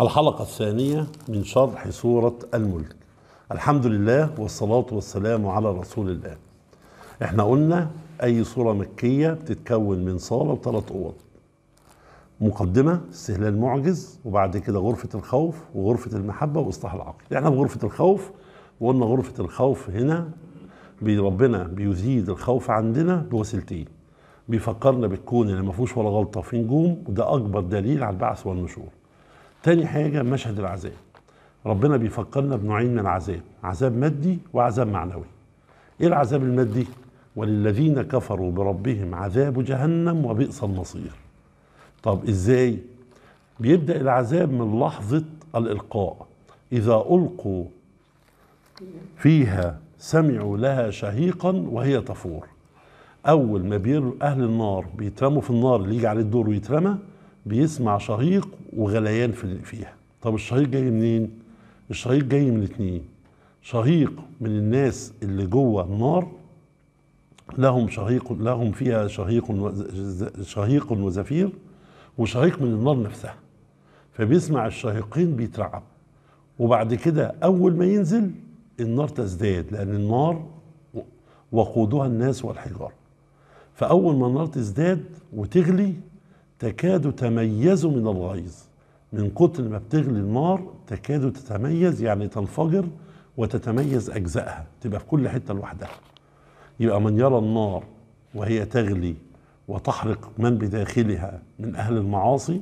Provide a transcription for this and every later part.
الحلقة الثانية من شرح سورة الملك. الحمد لله والصلاة والسلام على رسول الله. إحنا قلنا أي سورة مكية بتتكون من صالة وثلاث أوض. مقدمة استهلال معجز وبعد كده غرفة الخوف وغرفة المحبة وإصلاح العقل. إحنا بغرفة الخوف وقلنا غرفة الخوف هنا ربنا بيزيد الخوف عندنا بوسيلتين. بيفكرنا بالكون اللي ما فيهوش ولا غلطة في نجوم وده أكبر دليل على البعث والنشور. تاني حاجة مشهد العذاب. ربنا بيفكرنا بنوعين من العذاب عذاب مادي وعذاب معنوي. إيه العذاب المادي؟ وللذين كفروا بربهم عذاب جهنم وبئس المصير. طب إزاي؟ بيبدأ العذاب من لحظة الإلقاء. إذا ألقوا فيها سمعوا لها شهيقا وهي تفور. أول ما بير أهل النار بيترموا في النار اللي يجي عليه الدور ويترمى بيسمع شهيق وغليان في فيها. طب الشهيق جاي منين؟ الشهيق جاي من اتنين. شهيق من الناس اللي جوه النار لهم شهيق لهم فيها شهيق شهيق وزفير وشهيق من النار نفسها. فبيسمع الشهيقين بيترعب. وبعد كده أول ما ينزل النار تزداد لأن النار وقودها الناس والحجارة. فأول ما النار تزداد وتغلي تكاد تميز من الغيظ. من كتر ما بتغلي النار تكاد تتميز يعني تنفجر وتتميز أجزائها تبقى في كل حتة لوحدها. يبقى من يرى النار وهي تغلي وتحرق من بداخلها من أهل المعاصي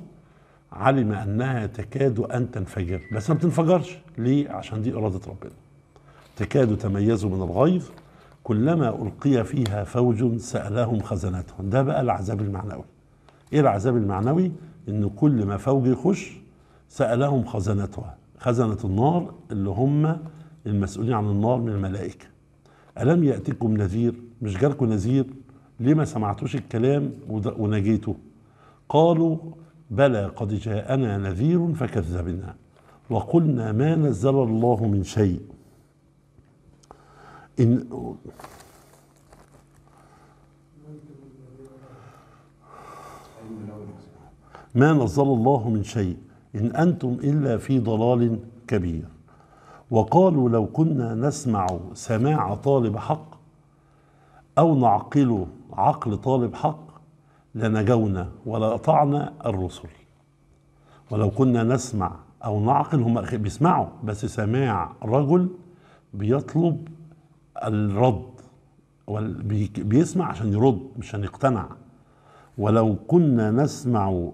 علم أنها تكاد أن تنفجر. بس ما بتنفجرش. ليه؟ عشان دي إرادة ربنا. تكاد تميز من الغيظ. كلما ألقي فيها فوج سألهم خزنتهم. ده بقى العذاب المعنوي. إيه العذاب المعنوي؟ إن كل ما فوج يخش سألهم خزنتها خزنة النار اللي هم المسؤولين عن النار من الملائكة. ألم يأتكم نذير؟ مش جالكم نذير؟ ليه ما سمعتوش الكلام ونجيتوا قالوا بلى قد جاءنا نذير فكذبنا وقلنا ما نزل الله من شيء. إن ما نزل الله من شيء إن أنتم إلا في ضلال كبير. وقالوا لو كنا نسمع سماع طالب حق أو نعقل عقل طالب حق لنجونا ولأطعنا الرسل. ولو كنا نسمع أو نعقل هم بيسمعوا بس سماع رجل بيطلب الرد بيسمع عشان يرد مش عشان يقتنع. ولو كنا نسمع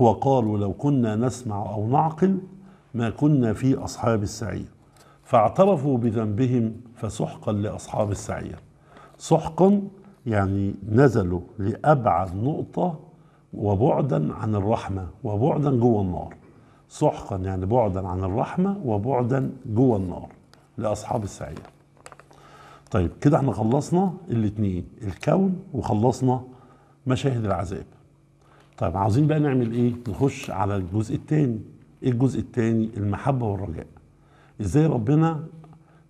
وقالوا لو كنا نسمع أو نعقل ما كنا في أصحاب السعير. فاعترفوا بذنبهم فسحقا لأصحاب السعير. سحقا يعني نزلوا لأبعد نقطة وبعدا عن الرحمة وبعدا جوه النار. سحقا يعني بعدا عن الرحمة وبعدا جوه النار لأصحاب السعير. طيب كده إحنا خلصنا الاثنين الكون وخلصنا مشاهد العذاب. طيب عاوزين بقى نعمل إيه؟ نخش على الجزء الثاني إيه الجزء الثاني المحبة والرجاء. إزاي ربنا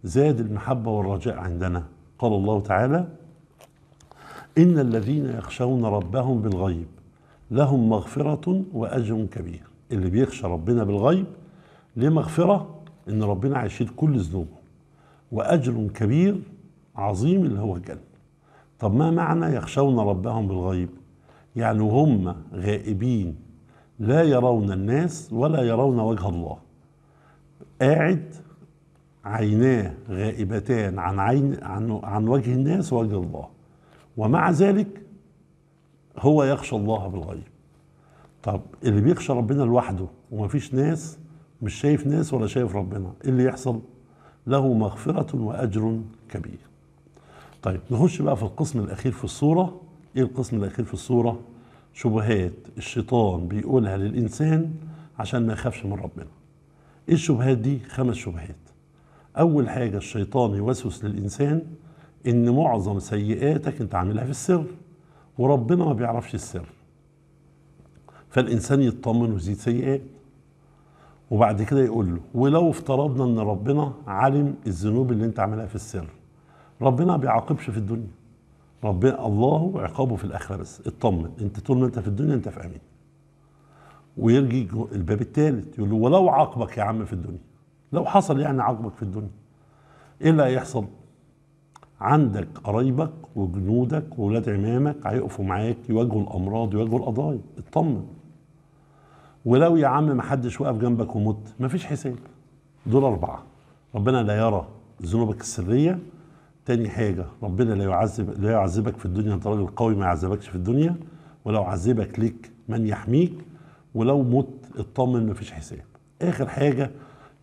زاد المحبة والرجاء عندنا؟ قال الله تعالى إن الذين يخشون ربهم بالغيب لهم مغفرة وأجر كبير. اللي بيخشى ربنا بالغيب ليه مغفرة؟ إن ربنا هيشيل كل ذنوبه. وأجر كبير عظيم اللي هو الجنة. طب ما معنى يخشون ربهم بالغيب؟ يعني هم غائبين لا يرون الناس ولا يرون وجه الله. قاعد عيناه غائبتان عن عين عن, عن وجه الناس ووجه الله. ومع ذلك هو يخشى الله بالغيب. طب اللي بيخشى ربنا لوحده ومفيش ناس مش شايف ناس ولا شايف ربنا إيه اللي يحصل؟ له مغفرة وأجر كبير. طيب نخش بقى في القسم الأخير في الصورة. إيه القسم الأخير في الصورة؟ شبهات الشيطان بيقولها للإنسان عشان ما يخافش من ربنا. إيه الشبهات دي؟ خمس شبهات. أول حاجة الشيطان يوسوس للإنسان إن معظم سيئاتك أنت عاملها في السر وربنا ما بيعرفش السر. فالإنسان يطمن ويزيد سيئات. وبعد كده يقول له ولو افترضنا إن ربنا علم الذنوب اللي أنت عاملها في السر ربنا بيعاقبش في الدنيا. ربنا الله عقابه في الآخرة بس. اطمن. انت طول ما انت في الدنيا انت في أمان ويرجي الباب الثالث يقول له ولو عاقبك يا عم في الدنيا. لو حصل يعني عاقبك في الدنيا. إيه اللي هيحصل؟ عندك قرايبك وجنودك وولاد عمامك هيقفوا معاك يواجهوا الأمراض يواجهوا القضايا. اطمن. ولو يا عم ما حدش وقف جنبك ومت مفيش حساب. دول أربعة. ربنا لا يرى ذنوبك السرية تاني حاجة ربنا لا يعذب لا يعذبك في الدنيا أنت راجل قوي ما يعذبكش في الدنيا ولو عذبك ليك من يحميك ولو مت اطمن مفيش حساب. آخر حاجة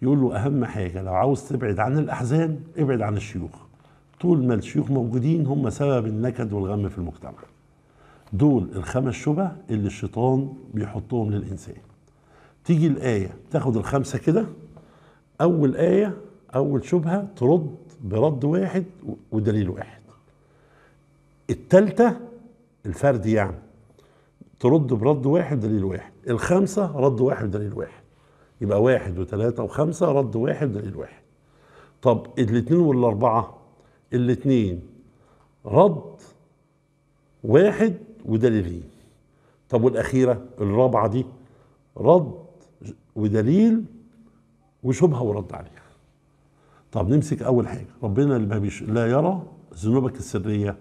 يقول له أهم حاجة لو عاوز تبعد عن الأحزان ابعد عن الشيوخ. طول ما الشيوخ موجودين هم سبب النكد والغم في المجتمع. دول الخمس شبه اللي الشيطان بيحطهم للإنسان. تيجي الآية تاخد الخمسة كده أول آية أول شبهة ترد برد واحد ودليل واحد. التالتة الفرد يعني. ترد برد واحد دليل واحد. الخمسة رد واحد دليل واحد. يبقى واحد وثلاثة وخمسة رد واحد دليل واحد. طب الاثنين والأربعة الاثنين رد واحد ودليلين طب والأخيرة الرابعة دي رد ودليل وشبهة ورد عليها. طب نمسك أول حاجة. ربنا اللي ما بيش لا يرى ذنوبك السرية.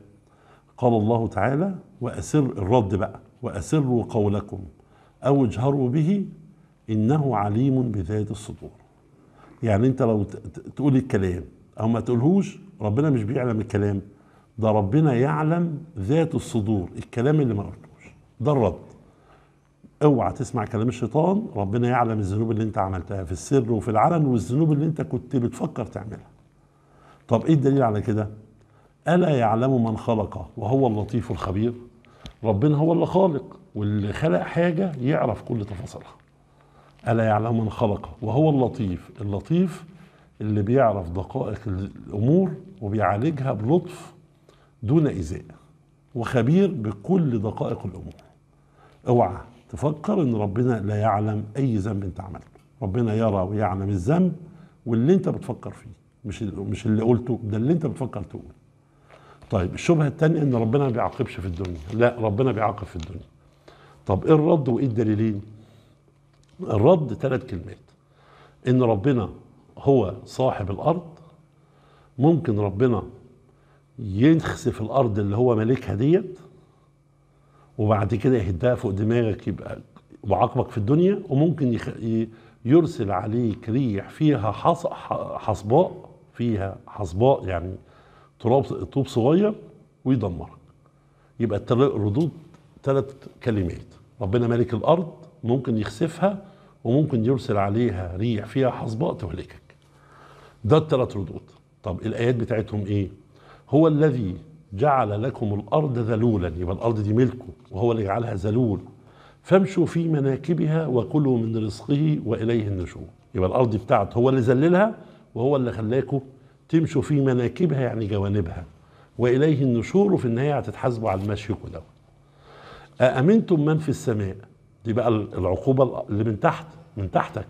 قال الله تعالى وأسر الرد بقى. وأسروا قولكم أو اجهروا به إنه عليم بذات الصدور. يعني أنت لو تقول الكلام أو ما تقولهوش ربنا مش بيعلم الكلام. ده ربنا يعلم ذات الصدور الكلام اللي ما قلتوش. ده الرد. اوعى تسمع كلام الشيطان. ربنا يعلم الذنوب اللي انت عملتها في السر وفي العلن والذنوب اللي انت كنت بتفكر تعملها. طب إيه الدليل على كده؟ ألا يعلم من خلق وهو اللطيف الخبير؟ ربنا هو اللي خالق واللي خلق حاجة يعرف كل تفاصيلها. ألا يعلم من خلق وهو اللطيف؟ اللطيف اللي بيعرف دقائق الأمور وبيعالجها بلطف دون إيذاء وخبير بكل دقائق الأمور. اوعى تفكر إن ربنا لا يعلم أي ذنب أنت عملته. ربنا يرى ويعلم الذنب واللي أنت بتفكر فيه مش مش اللي قلته ده اللي أنت بتفكر تقول طيب الشبهة الثانية إن ربنا ما بيعاقبش في الدنيا. لا ربنا بيعاقب في الدنيا. طب إيه الرد وإيه الدليلين؟ الرد ثلاث كلمات. إن ربنا هو صاحب الأرض ممكن ربنا ينخسف الأرض اللي هو مالكها ديت وبعد كده يهدها فوق دماغك يبقى وعاقبك في الدنيا وممكن يخ... يرسل عليك ريح فيها حص... حصباء فيها حصباء يعني تراب طوب صغير ويدمرك. يبقى الردود ثلاث كلمات. ربنا مالك الأرض ممكن يخسفها وممكن يرسل عليها ريح فيها حصباء تهلكك. ده الثلاث ردود. طب الآيات بتاعتهم إيه؟ هو الذي جعل لكم الأرض ذلولا يبقى الأرض دي ملكه وهو اللي جعلها ذلول. فامشوا في مناكبها وكلوا من رزقه وإليه النشور. يبقى الأرض بتاعته هو اللي ذللها وهو اللي خلاكم تمشوا في مناكبها يعني جوانبها وإليه النشور وفي النهاية هتتحاسبوا على المشي كله أأمنتم من في السماء؟ دي بقى العقوبة اللي من تحت من تحتك.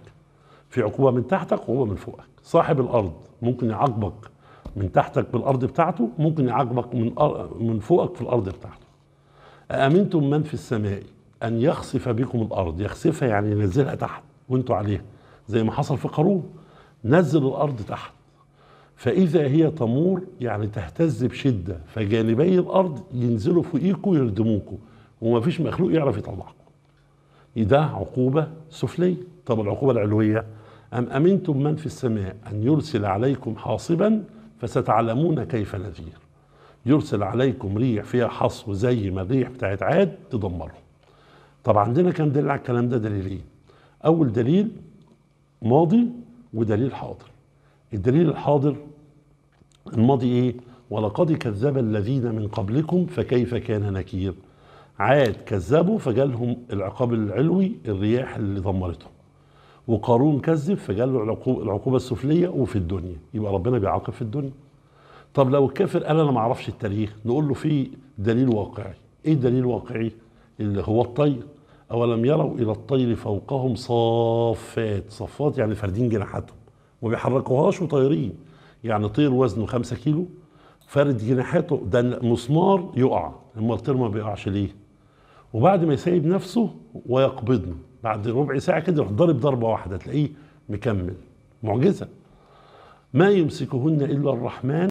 في عقوبة من تحتك وهو من فوقك. صاحب الأرض ممكن يعاقبك. من تحتك بالأرض بتاعته ممكن يعاقبك من من فوقك في الأرض بتاعته. أأمنتم من في السماء أن يخسف بكم الأرض؟ يخسفها يعني ينزلها تحت وأنتوا عليها. زي ما حصل في قارون نزل الأرض تحت. فإذا هي تمور يعني تهتز بشدة فجانبي الأرض ينزلوا فوقيكوا يردموكوا ومفيش مخلوق يعرف يطلعكم ده عقوبة سفلية. طب العقوبة العلوية أم أمنتم من في السماء أن يرسل عليكم حاصبا فستعلمون كيف نذير. يرسل عليكم ريح فيها حصو زي ما الريح بتاعت عاد تدمرهم طب عندنا كام دليل على الكلام ده؟ دليلين. أول دليل ماضي ودليل حاضر. الدليل الحاضر الماضي إيه؟ ولقد كذب الذين من قبلكم فكيف كان نكير. عاد كذبوا فجالهم العقاب العلوي الرياح اللي دمرتهم. وقارون كذب فجاله العقوبة, العقوبة السفلية وفي الدنيا يبقى ربنا بيعاقب في الدنيا. طب لو الكافر قال أنا ما أعرفش التاريخ نقول له في دليل واقعي. إيه الدليل الواقعي اللي هو الطير. أولم يروا إلى الطير فوقهم صافات صفات يعني فاردين جناحاتهم وما بيحركوهاش وطايرين. يعني طير وزنه خمسة كيلو فارد جناحاته ده مسمار يقع أما الطير ما بيقعش ليه؟ وبعد ما يسيب نفسه ويقبضن بعد ربع ساعة كده يروح ضارب ضربة واحدة تلاقيه مكمل معجزة. ما يمسكهن إلا الرحمن